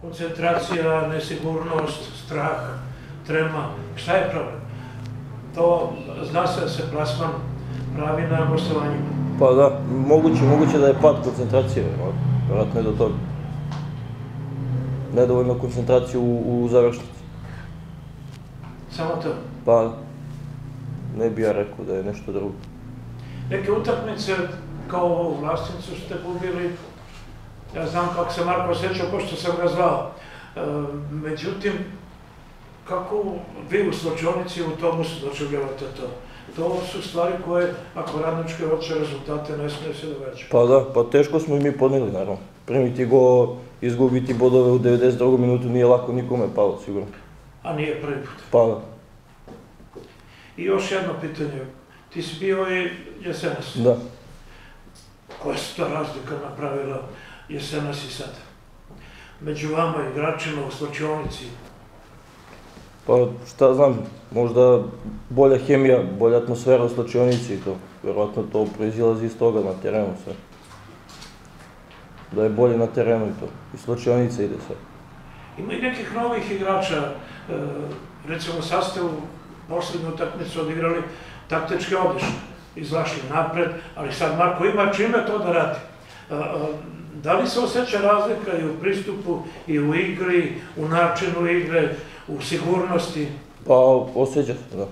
koncentracija, nesigurnost, strah, trema. Šta je problem? To zna se da se plasman pravi na gostovanjima. Pa da, moguće, moguće da je pad koncentracije, vjerojatno je do toga. Nedovoljno koncentraciju u, u završnici. Samo to. Pa, ne bi ja rekao da je nešto drugo. Neke utakmice, kao ovu vlastnicu ste gubili, ja znam kako se Marko osjećao, pošto sam ga zvao. E, međutim, kako vi u sločionici u autobusu dočevljavate to? To su stvari koje, ako radničke hoće rezultate, ne smije se doveći. Pa da, pa teško smo i mi podnijeli, naravno. Primiti go, izgubiti bodove u 92. minutu nije lako nikome palo, sigurno. A nije prvi put. Pa da. I još jedno pitanje. Ti si bio i jesenas. Da. Koja se ta razlika napravila jesenas i sad? Među vama, igračima u sločionici, Pa šta znam, možda bolja hemija, bolja atmosfera u slačionici i to. Vjerojatno to proizilazi iz toga na terenu sve. Da je bolje na terenu i to. I slačionice ide sve. Ima i nekih novih igrača, e, recimo sad posljednju utakmicu odigrali taktičke odlične, izlašli napred, ali sad Marko ima čime to da radi. Da li se osjeća razlika i u pristupu, i u igri, u načinu igre, u sigurnosti? Pa osjeća se, da.